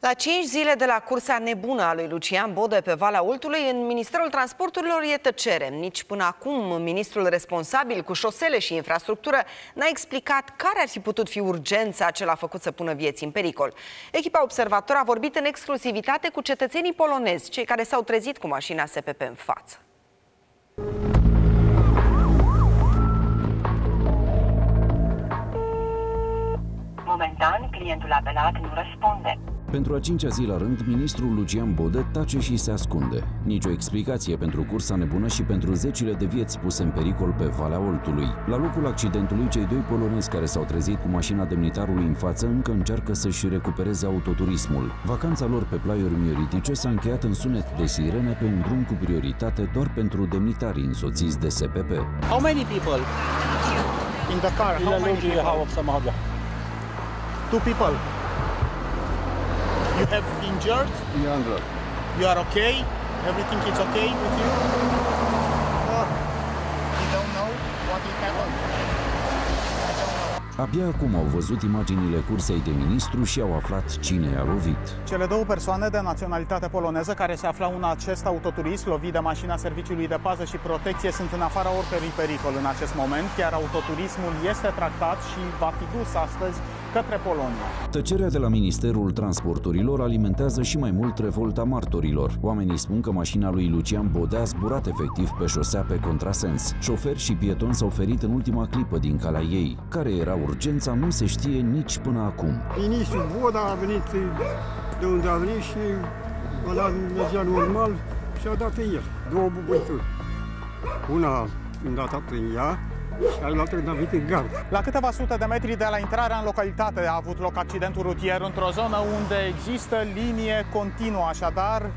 La cinci zile de la cursa nebună a lui Lucian Bode pe Valea Oltului, în Ministerul Transporturilor e tăcere. Nici până acum, ministrul responsabil cu șosele și infrastructură n-a explicat care ar fi putut fi urgența ce l-a făcut să pună vieții în pericol. Echipa Observator a vorbit în exclusivitate cu cetățenii polonezi, cei care s-au trezit cu mașina SPP în față. Momentan, clientul apelat nu răspunde. Pentru a cincea zi la rând, ministrul Lucian Bodă tace și se ascunde. Nici o explicație pentru cursa nebună și pentru zecile de vieți puse în pericol pe Valea Oltului. La locul accidentului, cei doi polonezi care s-au trezit cu mașina demnitarului în față încă încearcă să-și recupereze autoturismul. Vacanța lor pe plaiuri mioritice s-a încheiat în sunet de sirene pe un drum cu prioritate doar pentru demnitarii însoțiți de SPP. How many people in the car? How many people? Two people. You have injured? Younger. You are okay? Everything is okay with you? Or you don't know what it happened? I don't know. Abia acum au văzut imaginile cursei de ministru și au aflat cine i-a lovit. Cele două persoane de naționalitate poloneză care se aflau în acest autoturist lovit de mașina Serviciului de Pază și Protecție sunt în afara oricărui pericol în acest moment, iar autoturismul este tractat și va fi dus astăzi către Polonia. Tăcerea de la Ministerul Transporturilor alimentează și mai mult revolta martorilor. Oamenii spun că mașina lui Lucian Bodea a zburat efectiv pe șosea pe contrasens. Șoferi și pietoni s-au ferit în ultima clipă din calea ei. Care era urgența nu se știe nici până acum. Ministrul Boda a venit de unde a venit și ăla mergea normal și a dat în el. Două bubuituri. Una dat în ea și altă când a venit în gard. La câteva sute de metri de la intrarea în localitate a avut loc accidentul rutier într-o zonă unde există linie continuă, așadar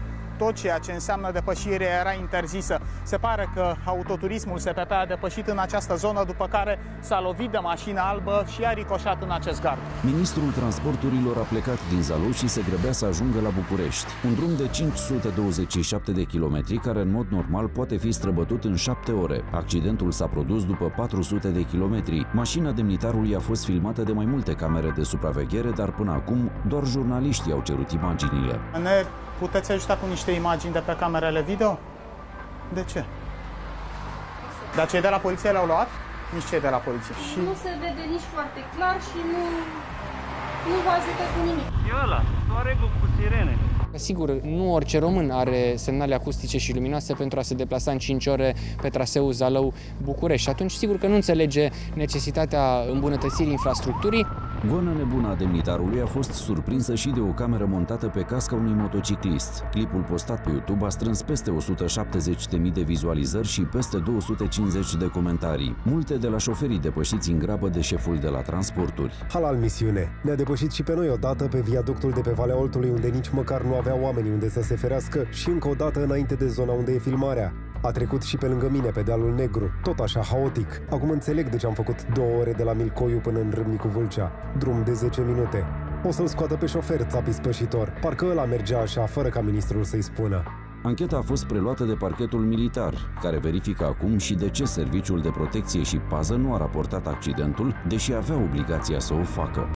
tot ceea ce înseamnă depășire era interzisă. Se pare că autoturismul SPP a depășit în această zonă, după care s-a lovit de mașina albă și a ricoșat în acest gard. Ministrul Transporturilor a plecat din Zalău și se grăbea să ajungă la București. Un drum de 527 de kilometri care în mod normal poate fi străbătut în 7 ore. Accidentul s-a produs după 400 de kilometri. Mașina demnitarului a fost filmată de mai multe camere de supraveghere, dar până acum doar jurnaliștii au cerut imaginile. Ne puteți ajuta cu niște imagini de pe camerele video? De ce? Dar cei de la poliție le-au luat? Nici cei de la poliție. Și... Nu se vede nici foarte clar și nu, nu vă ajută cu nimic. E ăla, Tuareg cu sirene. Sigur, nu orice român are semnale acustice și luminoase pentru a se deplasa în 5 ore pe traseul Zalău-București. Și atunci, sigur că nu înțelege necesitatea îmbunătățirii infrastructurii. Goana nebună a demnitarului a fost surprinsă și de o cameră montată pe casca unui motociclist. Clipul postat pe YouTube a strâns peste 170.000 de vizualizări și peste 250 de comentarii. Multe de la șoferii depășiți în grabă de șeful de la transporturi. Halal misiune. Ne-a depășit și pe noi odată pe viaductul de pe Valea Oltului unde nici măcar nu avea oamenii unde să se ferească și încă o dată înainte de zona unde e filmarea. A trecut și pe lângă mine, pe dealul negru, tot așa haotic. Acum înțeleg de ce am făcut două ore de la Milcoiu până în Râmnicu Vâlcea. Drum de 10 minute. O să-l scoată pe șofer, țapi spășitor. Parcă ăla mergea așa, fără ca ministrul să-i spună. Ancheta a fost preluată de parchetul militar, care verifică acum și de ce Serviciul de Protecție și Pază nu a raportat accidentul, deși avea obligația să o facă.